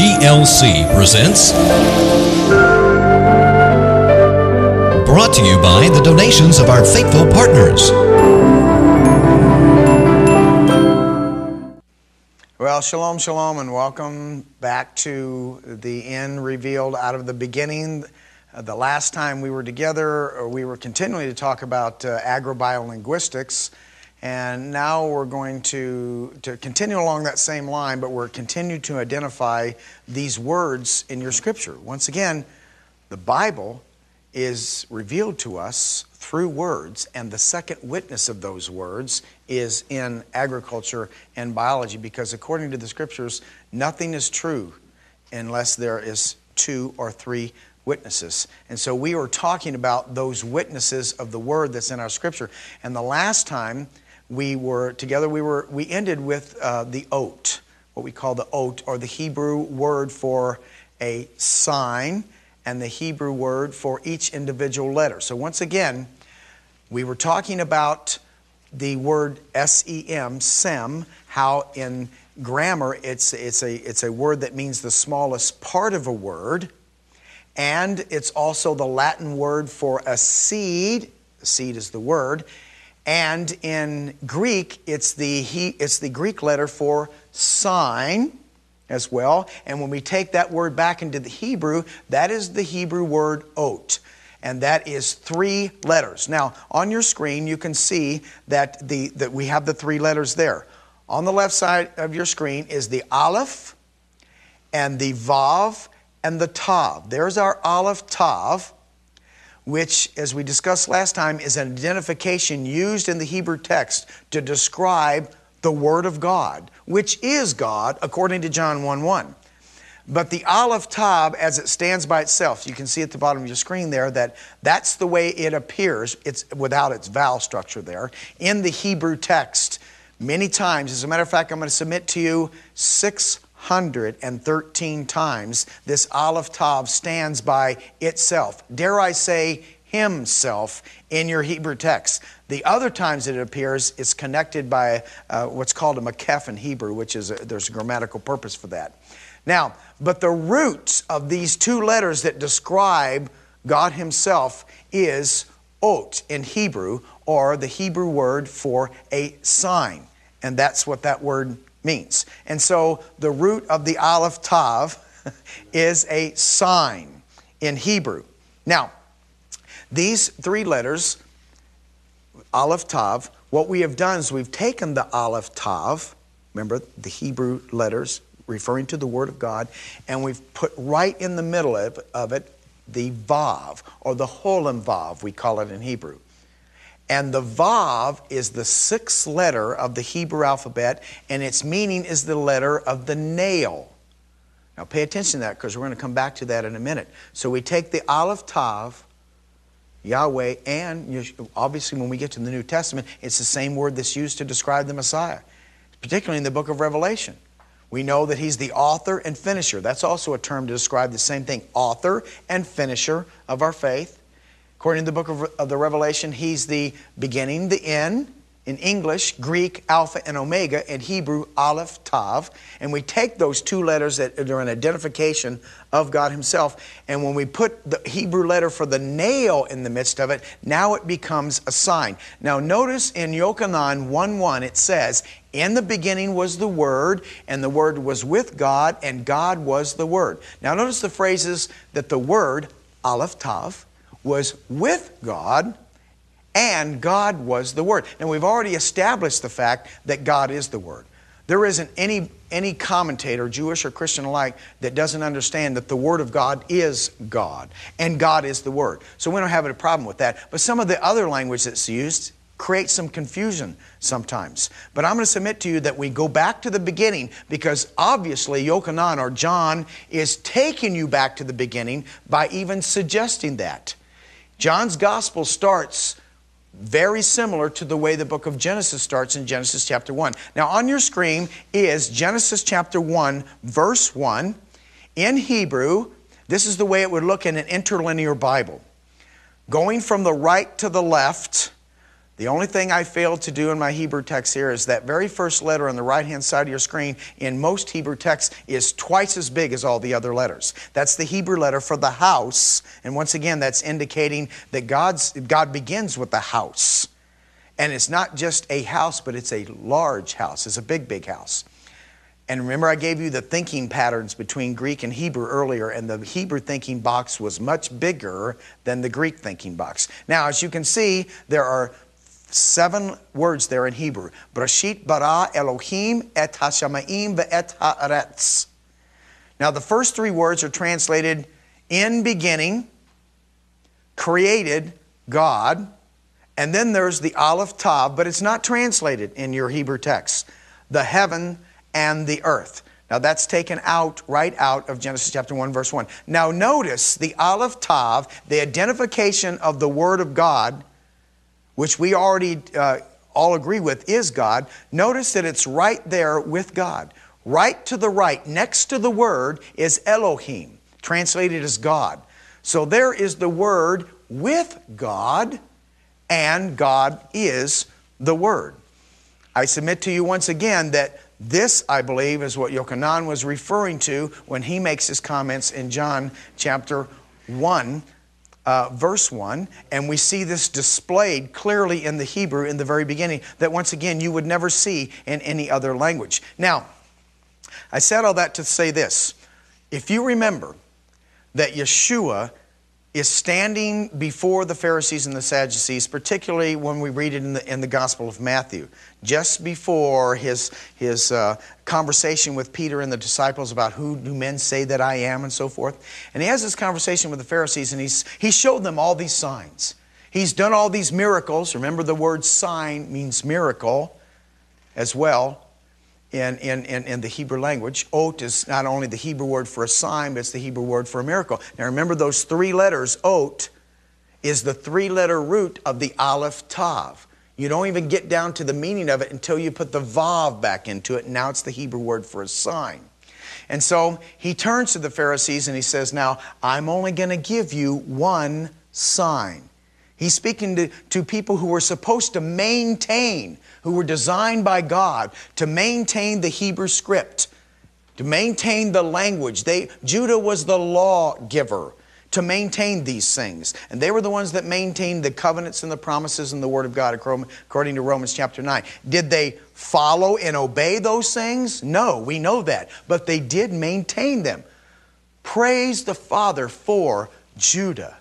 GLC presents. Brought to you by the donations of our faithful partners. Well, shalom, shalom, and welcome back to the end revealed out of the beginning. Uh, the last time we were together, uh, we were continuing to talk about uh, agrobiolinguistics, and now we're going to, to continue along that same line, but we're continuing to identify these words in your scripture. Once again, the Bible is revealed to us through words, and the second witness of those words is in agriculture and biology, because according to the scriptures, nothing is true unless there is two or three witnesses. And so we were talking about those witnesses of the word that's in our scripture. And the last time we were together, we were we ended with uh, the oat, what we call the oat, or the Hebrew word for a sign, and the Hebrew word for each individual letter. So once again, we were talking about the word S-E-M, sem, how in grammar it's, it's, a, it's a word that means the smallest part of a word and it's also the Latin word for a seed. Seed is the word. And in Greek, it's the, it's the Greek letter for sign as well. And when we take that word back into the Hebrew, that is the Hebrew word oat. And that is three letters. Now, on your screen, you can see that, the, that we have the three letters there. On the left side of your screen is the Aleph and the Vav and the Tav. There's our Aleph Tav, which, as we discussed last time, is an identification used in the Hebrew text to describe the Word of God, which is God, according to John 1 1. But the Aleph Tav, as it stands by itself, you can see at the bottom of your screen there that that's the way it appears. It's without its vowel structure there in the Hebrew text. Many times, as a matter of fact, I'm going to submit to you six 113 times this Aleph Tav stands by itself. Dare I say, himself in your Hebrew text. The other times it appears, it's connected by uh, what's called a makef in Hebrew, which is a, there's a grammatical purpose for that. Now, but the roots of these two letters that describe God Himself is ot in Hebrew, or the Hebrew word for a sign. And that's what that word means. And so the root of the Aleph Tav is a sign in Hebrew. Now, these three letters, Aleph Tav, what we have done is we've taken the Aleph Tav, remember the Hebrew letters referring to the Word of God, and we've put right in the middle of, of it the Vav, or the Holim Vav, we call it in Hebrew. And the Vav is the sixth letter of the Hebrew alphabet, and its meaning is the letter of the nail. Now pay attention to that because we're going to come back to that in a minute. So we take the Aleph Tav, Yahweh, and obviously when we get to the New Testament, it's the same word that's used to describe the Messiah, particularly in the book of Revelation. We know that he's the author and finisher. That's also a term to describe the same thing author and finisher of our faith. According to the book of, of the Revelation, he's the beginning, the end. In English, Greek, Alpha and Omega. In Hebrew, Aleph, Tav. And we take those two letters that are an identification of God Himself. And when we put the Hebrew letter for the nail in the midst of it, now it becomes a sign. Now, notice in Yochanan 1 1, it says, In the beginning was the Word, and the Word was with God, and God was the Word. Now, notice the phrases that the Word, Aleph, Tav, was with God and God was the Word. And we've already established the fact that God is the Word. There isn't any, any commentator, Jewish or Christian alike, that doesn't understand that the Word of God is God and God is the Word. So we don't have a problem with that. But some of the other language that's used creates some confusion sometimes. But I'm going to submit to you that we go back to the beginning because obviously Yochanan or John is taking you back to the beginning by even suggesting that. John's gospel starts very similar to the way the book of Genesis starts in Genesis chapter 1. Now, on your screen is Genesis chapter 1, verse 1. In Hebrew, this is the way it would look in an interlinear Bible. Going from the right to the left, The only thing I failed to do in my Hebrew text here is that very first letter on the right hand side of your screen in most Hebrew texts is twice as big as all the other letters. That's the Hebrew letter for the house. And once again, that's indicating that God's, God begins with the house. And it's not just a house, but it's a large house. It's a big, big house. And remember, I gave you the thinking patterns between Greek and Hebrew earlier, and the Hebrew thinking box was much bigger than the Greek thinking box. Now, as you can see, there are seven words there in Hebrew. Brashit bara Elohim et hashamayim ve'et haaretz. Now, the first three words are translated in beginning, created God, and then there's the Aleph Tav, but it's not translated in your Hebrew text. The heaven and the earth. Now that's taken out right out of Genesis chapter 1 verse 1. Now notice the Aleph Tav, the identification of the word of God, which we already uh, all agree with is God. Notice that it's right there with God. Right to the right, next to the word, is Elohim, translated as God. So there is the word with God, and God is the word. I submit to you once again that this, I believe, is what Yochanan was referring to when he makes his comments in John chapter 1, uh, verse 1. And we see this displayed clearly in the Hebrew in the very beginning that, once again, you would never see in any other language. Now, I said all that to say this. If you remember that Yeshua is standing before the Pharisees and the Sadducees, particularly when we read it in the, in the Gospel of Matthew, just before his, his uh, conversation with Peter and the disciples about who do men say that I am and so forth. And he has this conversation with the Pharisees and he's, he showed them all these signs. He's done all these miracles. Remember, the word sign means miracle as well in, in, in, in, the Hebrew language. Ot is not only the Hebrew word for a sign, but it's the Hebrew word for a miracle. Now remember those three letters, Ot, is the three letter root of the Aleph Tav. You don't even get down to the meaning of it until you put the Vav back into it, now it's the Hebrew word for a sign. And so he turns to the Pharisees and he says, Now, I'm only going to give you one sign. He's speaking to, to people who were supposed to maintain who were designed by God to maintain the Hebrew script, to maintain the language. They, Judah was the lawgiver to maintain these things. And they were the ones that maintained the covenants and the promises and the Word of God, according to Romans chapter 9. Did they follow and obey those things? No, we know that. But they did maintain them. Praise the Father for Judah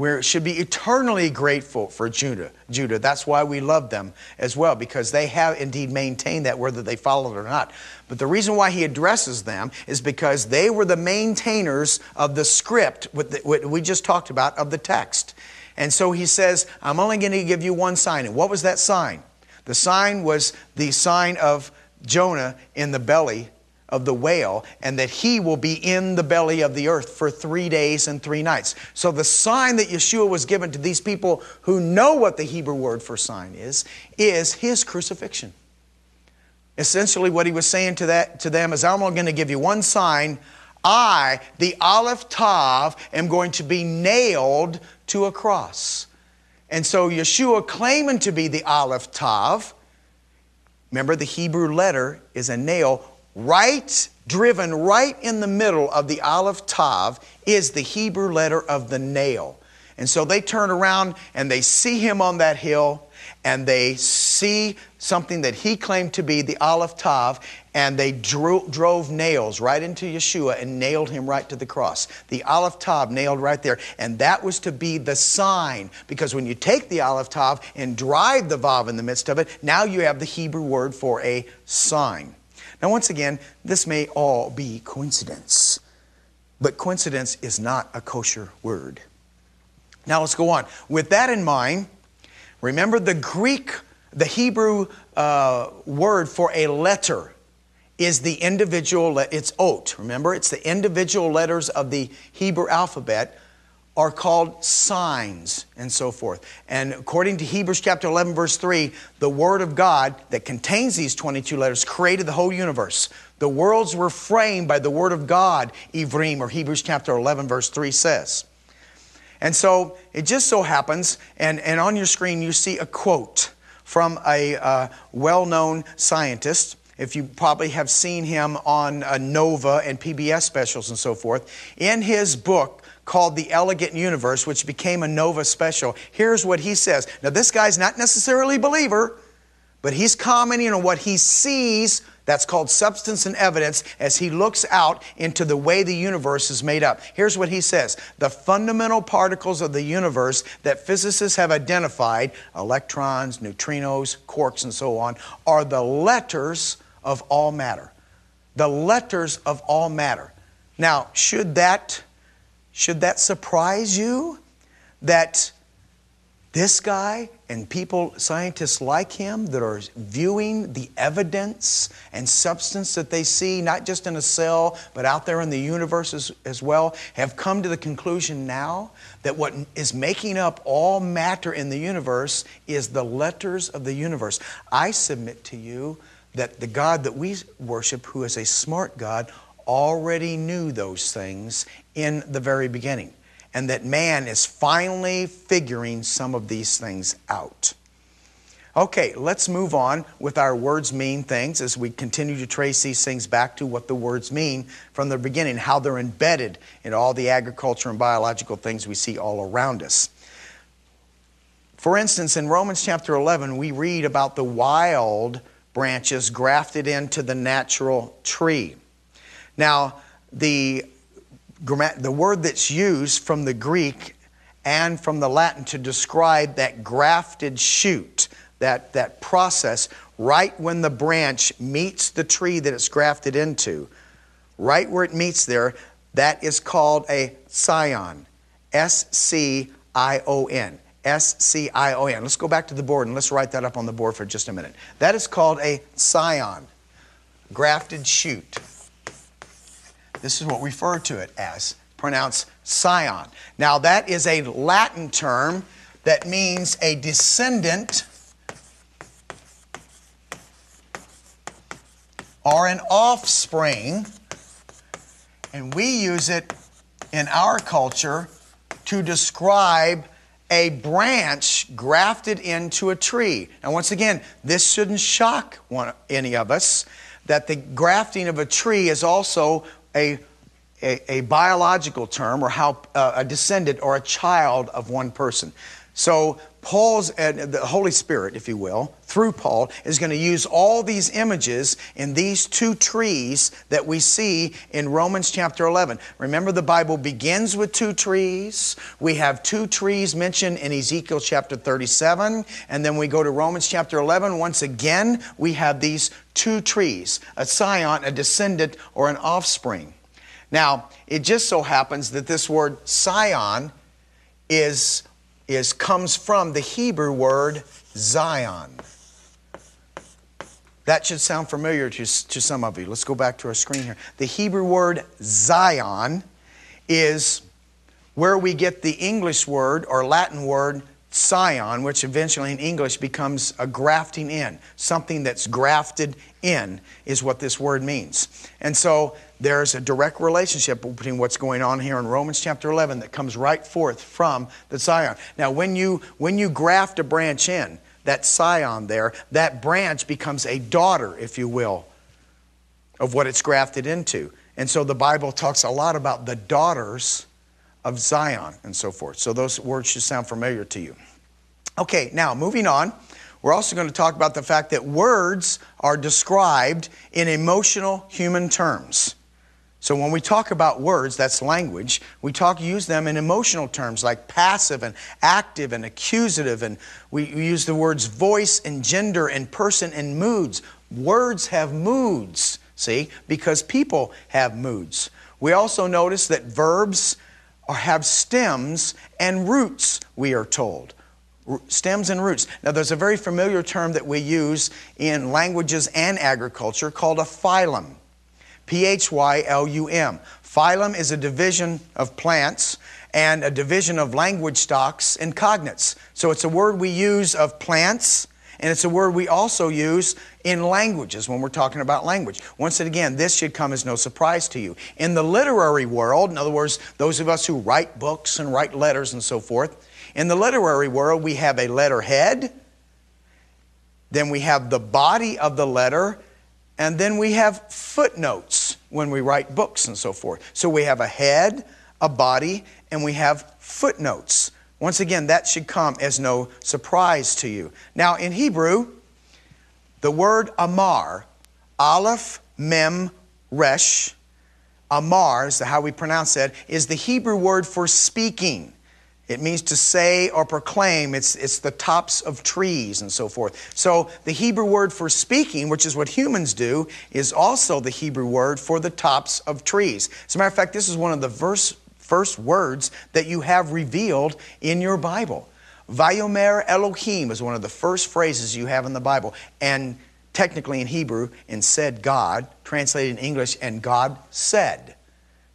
we should be eternally grateful for Judah. Judah. That's why we love them as well, because they have indeed maintained that whether they followed or not. But the reason why he addresses them is because they were the maintainers of the script, what we just talked about, of the text. And so he says, I'm only going to give you one sign. And what was that sign? The sign was the sign of Jonah in the belly of the whale, and that he will be in the belly of the earth for three days and three nights. So, the sign that Yeshua was given to these people who know what the Hebrew word for sign is, is his crucifixion. Essentially, what he was saying to, that, to them is, I'm only going to give you one sign. I, the Aleph Tav, am going to be nailed to a cross. And so, Yeshua, claiming to be the Aleph Tav, remember the Hebrew letter is a nail right driven right in the middle of the Aleph Tav is the Hebrew letter of the nail. And so they turn around and they see him on that hill and they see something that he claimed to be the Aleph Tav and they drew, drove nails right into Yeshua and nailed him right to the cross. The Aleph Tav nailed right there. And that was to be the sign because when you take the Aleph Tav and drive the Vav in the midst of it, now you have the Hebrew word for a sign. Now, once again, this may all be coincidence, but coincidence is not a kosher word. Now, let's go on. With that in mind, remember the Greek, the Hebrew uh, word for a letter is the individual, it's ot. Remember, it's the individual letters of the Hebrew alphabet are called signs and so forth. And according to Hebrews chapter 11, verse 3, the Word of God that contains these 22 letters created the whole universe. The worlds were framed by the Word of God, Ivrim, or Hebrews chapter 11, verse 3 says. And so it just so happens, and, and on your screen you see a quote from a uh, well known scientist. If you probably have seen him on uh, Nova and PBS specials and so forth, in his book called The Elegant Universe, which became a Nova special, here's what he says. Now, this guy's not necessarily a believer, but he's commenting on what he sees that's called substance and evidence as he looks out into the way the universe is made up. Here's what he says The fundamental particles of the universe that physicists have identified, electrons, neutrinos, quarks, and so on, are the letters of all matter. The letters of all matter. Now, should that, should that surprise you? That this guy and people, scientists like him, that are viewing the evidence and substance that they see, not just in a cell, but out there in the universe as, as well, have come to the conclusion now that what is making up all matter in the universe is the letters of the universe. I submit to you that the God that we worship, who is a smart God, already knew those things in the very beginning and that man is finally figuring some of these things out. Okay, let's move on with our words mean things as we continue to trace these things back to what the words mean from the beginning, how they're embedded in all the agriculture and biological things we see all around us. For instance, in Romans chapter 11, we read about the wild branches grafted into the natural tree. Now, the the word that's used from the Greek and from the Latin to describe that grafted shoot, that, that process, right when the branch meets the tree that it's grafted into, right where it meets there, that is called a scion. S C I O N. S C I O N. Let's go back to the board and let's write that up on the board for just a minute. That is called a scion, grafted shoot. This is what we refer to it as, pronounced scion. Now, that is a Latin term that means a descendant or an offspring, and we use it in our culture to describe a branch grafted into a tree. Now, once again, this shouldn't shock one, any of us that the grafting of a tree is also a, a, a biological term or how uh, a descendant or a child of one person. So Paul's uh, the Holy Spirit, if you will, through Paul, is going to use all these images in these two trees that we see in Romans chapter 11. Remember, the Bible begins with two trees. We have two trees mentioned in Ezekiel chapter 37, and then we go to Romans chapter 11. Once again, we have these two trees a scion, a descendant, or an offspring. Now, it just so happens that this word scion is is comes from the Hebrew word Zion. That should sound familiar to, to some of you. Let's go back to our screen here. The Hebrew word Zion is where we get the English word or Latin word scion, which eventually in English becomes a grafting in. Something that's grafted in is what this word means. And so there's a direct relationship between what's going on here in Romans chapter 11 that comes right forth from the scion. Now, when you, when you graft a branch in, that scion there, that branch becomes a daughter, if you will, of what it's grafted into. And so the Bible talks a lot about the daughters of Zion and so forth. So those words should sound familiar to you. Okay, now moving on. We're also going to talk about the fact that words are described in emotional human terms. So when we talk about words, that's language, we talk use them in emotional terms like passive and active and accusative and we use the words voice and gender and person and moods. Words have moods, see, because people have moods. We also notice that verbs have stems and roots, we are told. Stems and roots. Now, there's a very familiar term that we use in languages and agriculture called a phylum. P H Y L U M. Phylum is a division of plants and a division of language stocks and cognates. So it's a word we use of plants And it's a word we also use in languages when we're talking about language. Once again, this should come as no surprise to you. In the literary world, in other words, those of us who write books and write letters and so forth, in the literary world, we have a letterhead, then we have the body of the letter, and then we have footnotes when we write books and so forth. So we have a head, a body, and we have footnotes. Once again, that should come as no surprise to you. Now, in Hebrew, the word amar, aleph, mem, resh, amar is how we pronounce that, is the Hebrew word for speaking. It means to say or proclaim. It's, it's the tops of trees and so forth. So the Hebrew word for speaking, which is what humans do, is also the Hebrew word for the tops of trees. As a matter of fact, this is one of the verse, first words that you have revealed in your Bible. Vayomer Elohim is one of the first phrases you have in the Bible. And technically in Hebrew, and said God, translated in English, and God said.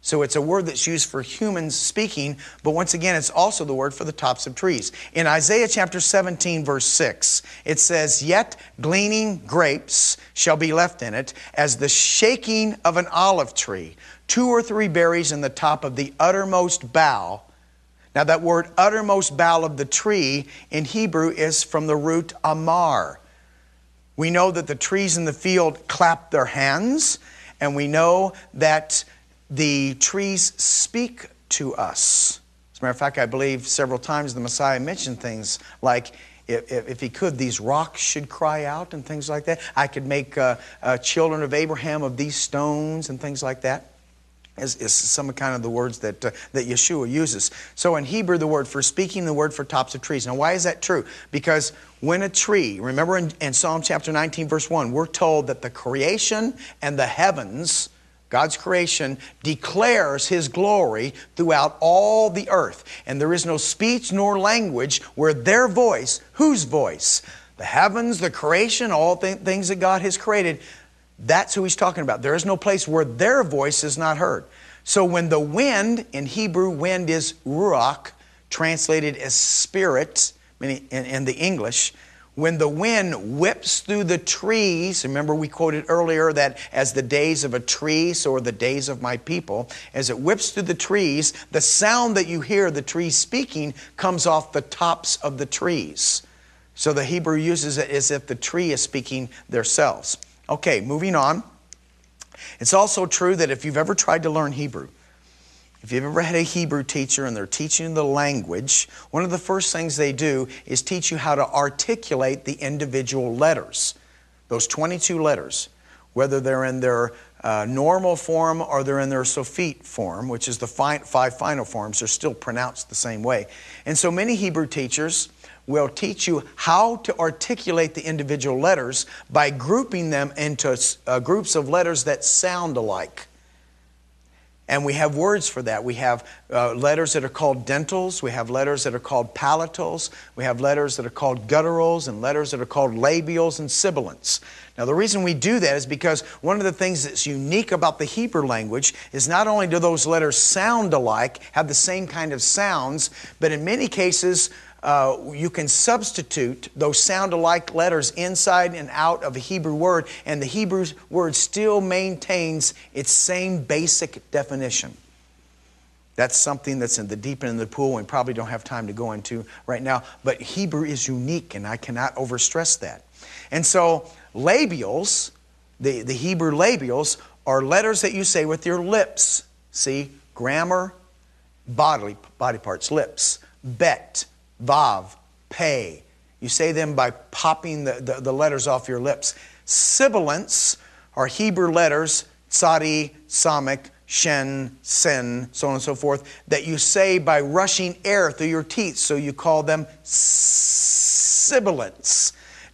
So it's a word that's used for humans speaking, but once again, it's also the word for the tops of trees. In Isaiah chapter 17, verse 6, it says, Yet gleaning grapes shall be left in it, as the shaking of an olive tree, two or three berries in the top of the uttermost bough. Now, that word uttermost bough of the tree in Hebrew is from the root amar. We know that the trees in the field clap their hands, and we know that the trees speak to us. As a matter of fact, I believe several times the Messiah mentioned things like, if, if, he could, these rocks should cry out and things like that. I could make uh, uh, children of Abraham of these stones and things like that. Is, is some kind of the words that, uh, that Yeshua uses. So in Hebrew, the word for speaking, the word for tops of trees. Now, why is that true? Because when a tree, remember in, in Psalm chapter 19, verse 1, we're told that the creation and the heavens God's creation declares His glory throughout all the earth. And there is no speech nor language where their voice, whose voice? The heavens, the creation, all th- things that God has created, that's who He's talking about. There is no place where their voice is not heard. So when the wind, in Hebrew, wind is ruach, translated as spirit in, in the English, when the wind whips through the trees, remember we quoted earlier that as the days of a tree, so are the days of my people. As it whips through the trees, the sound that you hear the trees speaking comes off the tops of the trees. So the Hebrew uses it as if the tree is speaking themselves. Okay, moving on. It's also true that if you've ever tried to learn Hebrew, if you've ever had a Hebrew teacher and they're teaching the language, one of the first things they do is teach you how to articulate the individual letters, those 22 letters, whether they're in their uh, normal form or they're in their sofit form, which is the fi- five final forms, they're still pronounced the same way. And so many Hebrew teachers will teach you how to articulate the individual letters by grouping them into uh, groups of letters that sound alike. And we have words for that. We have uh, letters that are called dentals. We have letters that are called palatals. We have letters that are called gutturals and letters that are called labials and sibilants. Now, the reason we do that is because one of the things that's unique about the Hebrew language is not only do those letters sound alike, have the same kind of sounds, but in many cases, uh, you can substitute those sound alike letters inside and out of a Hebrew word, and the Hebrew word still maintains its same basic definition. That's something that's in the deep end of the pool, we probably don't have time to go into right now. But Hebrew is unique, and I cannot overstress that. And so, labials, the, the Hebrew labials, are letters that you say with your lips. See, grammar, bodily body parts, lips. Bet, Vav, Pei. You say them by popping the, the, the letters off your lips. Sibilants are Hebrew letters, Tzadi, Samek, Shen, Sen, so on and so forth, that you say by rushing air through your teeth, so you call them sibilants.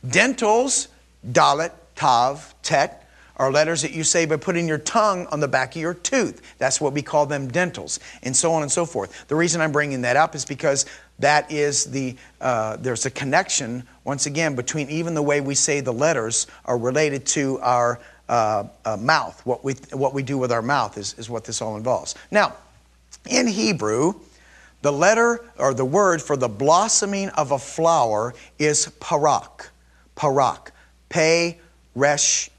Dentals, Dalet, Tav, Tet, are letters that you say by putting your tongue on the back of your tooth. That's what we call them dentals, and so on and so forth. The reason I'm bringing that up is because that is the, uh, there's a connection, once again, between even the way we say the letters are related to our uh, uh, mouth. What we, what we do with our mouth is, is what this all involves. Now, in Hebrew, the letter or the word for the blossoming of a flower is parak. parak. Pei, resh,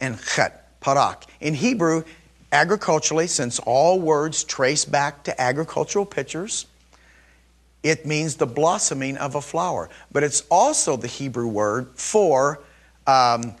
and chet. Parak. In Hebrew, agriculturally, since all words trace back to agricultural pictures, it means the blossoming of a flower. But it's also the Hebrew word for, um,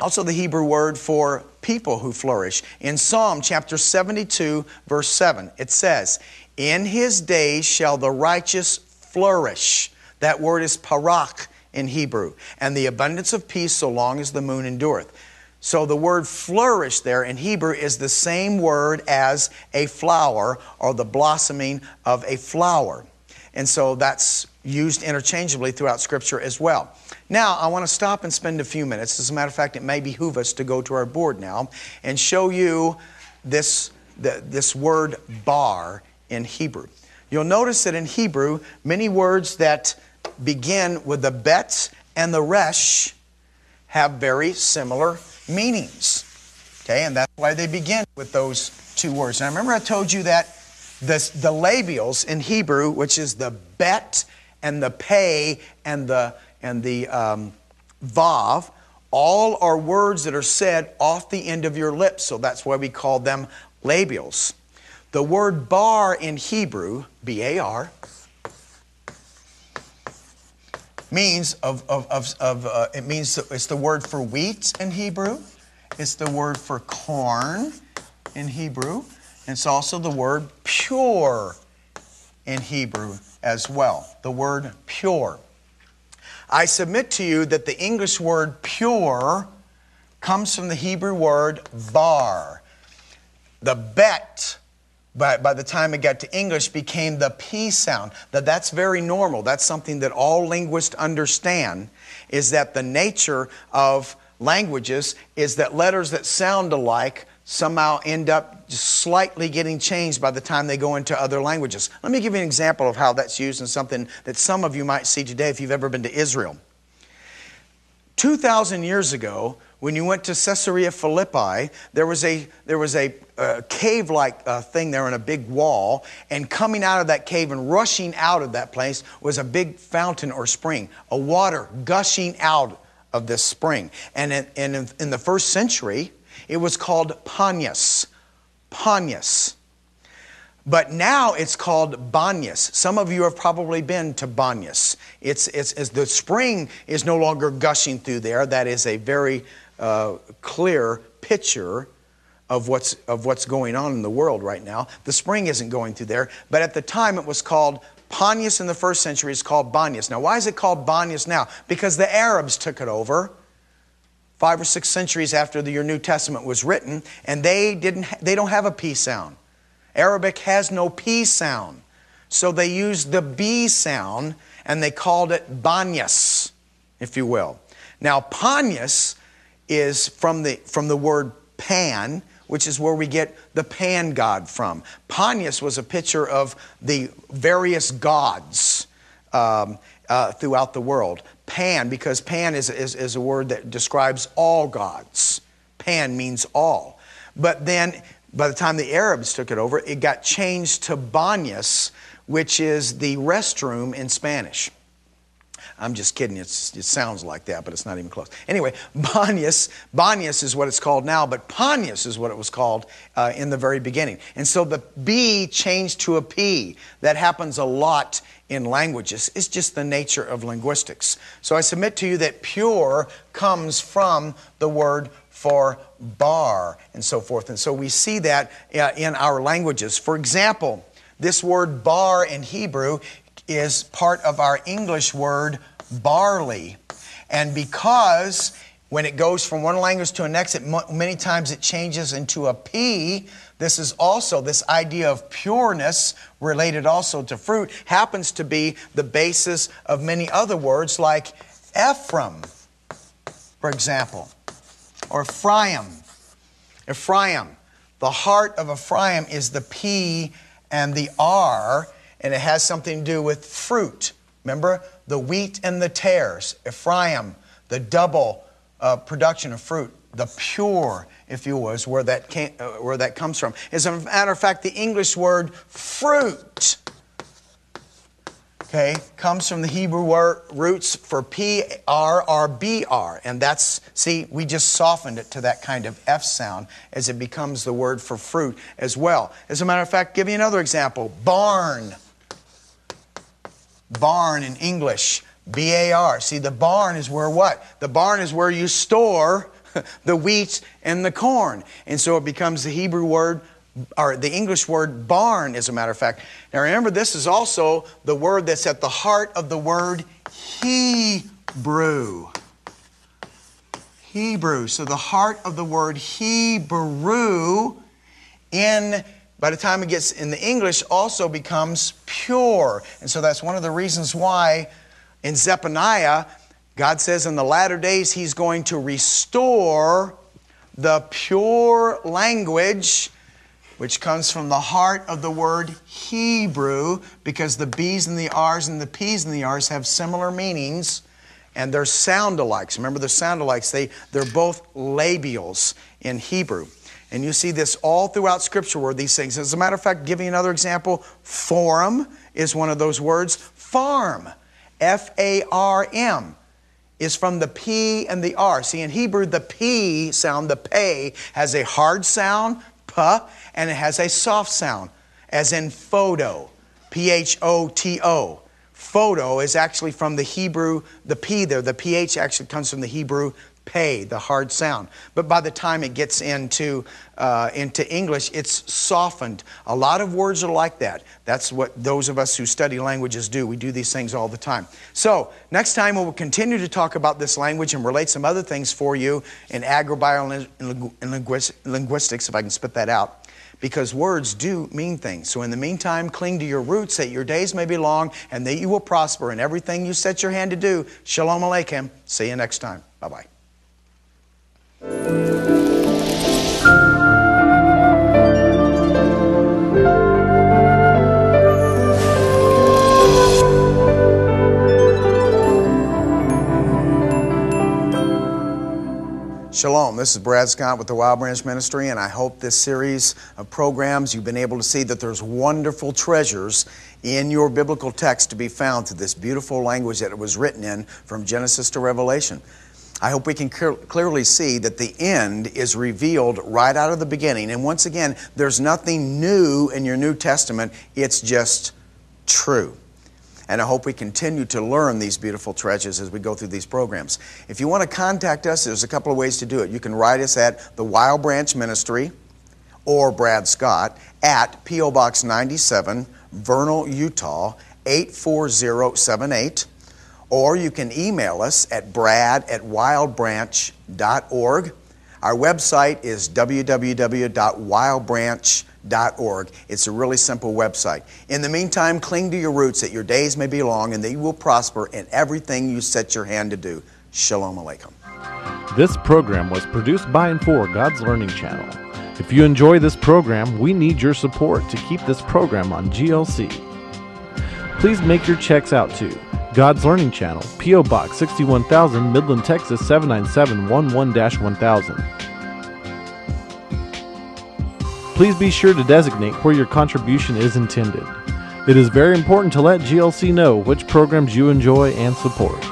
also the Hebrew word for people who flourish. In Psalm chapter 72, verse 7, it says, In his days shall the righteous flourish. That word is parak in Hebrew, and the abundance of peace so long as the moon endureth. So the word flourish there in Hebrew is the same word as a flower or the blossoming of a flower. And so that's used interchangeably throughout Scripture as well. Now, I want to stop and spend a few minutes. As a matter of fact, it may behoove us to go to our board now and show you this, the, this word bar in Hebrew. You'll notice that in Hebrew, many words that begin with the bet and the resh have very similar meanings. Okay, and that's why they begin with those two words. Now, remember I told you that the, the labials in Hebrew, which is the bet and the pay and the, and the um, vav, all are words that are said off the end of your lips, so that's why we call them labials. The word bar in Hebrew, B A R, means of, of, of, of uh, it means it's the word for wheat in Hebrew. It's the word for corn in Hebrew. It's also the word pure in Hebrew as well. The word pure. I submit to you that the English word pure comes from the Hebrew word bar. The bet by, by the time it got to English, became the P sound. That that's very normal. That's something that all linguists understand, is that the nature of languages is that letters that sound alike somehow end up just slightly getting changed by the time they go into other languages. Let me give you an example of how that's used in something that some of you might see today if you've ever been to Israel. 2,000 years ago, when you went to Caesarea Philippi, there was a, there was a, cave like uh, thing there in a big wall, and coming out of that cave and rushing out of that place was a big fountain or spring, a water gushing out of this spring. And in, in, in the first century, it was called Panias. Panias. But now it's called Banyas. Some of you have probably been to Banyas. It's, it's, it's, the spring is no longer gushing through there. That is a very uh, clear picture of what's, of what's going on in the world right now. The spring isn't going through there, but at the time it was called Panias in the first century It's called Banyas. Now, why is it called Banyas now? Because the Arabs took it over five or six centuries after the, your New Testament was written, and they didn't they don't have a P sound. Arabic has no P sound. So they used the B sound and they called it Banyas, if you will. Now, Panyas is from the, from the word pan, which is where we get the pan god from. Panias was a picture of the various gods um, uh, throughout the world. Pan, because pan is, is, is a word that describes all gods. Pan means all. But then, by the time the Arabs took it over, it got changed to Banyas, which is the restroom in Spanish. I'm just kidding. It's, it sounds like that, but it's not even close. Anyway, Banyas, Banyas is what it's called now, but Panyas is what it was called uh, in the very beginning. And so the B changed to a P. That happens a lot in languages. It's just the nature of linguistics. So I submit to you that pure comes from the word for bar and so forth. And so we see that uh, in our languages. For example, this word bar in Hebrew is part of our English word barley. And because when it goes from one language to the next, it, many times it changes into a P. This is also, this idea of pureness related also to fruit, happens to be the basis of many other words like Ephraim, for example, or Ephraim. Ephraim. The heart of Ephraim is the P and the R, and it has something to do with fruit. Remember the wheat and the tares, Ephraim, the double uh, production of fruit, the pure, if you will, is where that, came, uh, where that comes from. As a matter of fact, the English word fruit okay, comes from the Hebrew word, roots for P R R B R. And that's, see, we just softened it to that kind of F sound as it becomes the word for fruit as well. As a matter of fact, give you another example barn. Barn in English, B A R. See, the barn is where what? The barn is where you store the wheat and the corn. And so it becomes the Hebrew word or the English word barn, as a matter of fact. Now remember, this is also the word that's at the heart of the word Hebrew. Hebrew. So the heart of the word Hebrew in by the time it gets in the English also becomes pure. And so that's one of the reasons why in Zephaniah God says in the latter days he's going to restore the pure language which comes from the heart of the word Hebrew, because the B's and the R's and the P's and the R's have similar meanings and they're sound alikes. Remember, they're sound alikes. They, they're both labials in Hebrew. And you see this all throughout Scripture where these things. As a matter of fact, giving another example, forum is one of those words. Farm, F A R M, is from the P and the R. See, in Hebrew, the P sound, the pay, has a hard sound, P, and it has a soft sound, as in photo, P H O T O. Photo is actually from the Hebrew, the P there, the PH actually comes from the Hebrew pay, the hard sound. But by the time it gets into, uh, into English, it's softened. A lot of words are like that. That's what those of us who study languages do. We do these things all the time. So, next time we will continue to talk about this language and relate some other things for you in agrobiologistics, if I can spit that out because words do mean things. So in the meantime, cling to your roots that your days may be long and that you will prosper in everything you set your hand to do. Shalom Aleichem. See you next time. Bye bye. Shalom. This is Brad Scott with the Wild Branch Ministry, and I hope this series of programs you've been able to see that there's wonderful treasures in your biblical text to be found to this beautiful language that it was written in from Genesis to Revelation. I hope we can clearly see that the end is revealed right out of the beginning. And once again, there's nothing new in your New Testament, it's just true. And I hope we continue to learn these beautiful treasures as we go through these programs. If you want to contact us, there's a couple of ways to do it. You can write us at the Wild Branch Ministry or Brad Scott at P.O. Box 97, Vernal, Utah 84078. Or you can email us at brad at wildbranch.org. Our website is www.wildbranch.org. It's a really simple website. In the meantime, cling to your roots that your days may be long and that you will prosper in everything you set your hand to do. Shalom Aleichem. This program was produced by and for God's Learning Channel. If you enjoy this program, we need your support to keep this program on GLC. Please make your checks out to God's Learning Channel, P.O. Box 61000, Midland, Texas 79711 1000. Please be sure to designate where your contribution is intended. It is very important to let GLC know which programs you enjoy and support.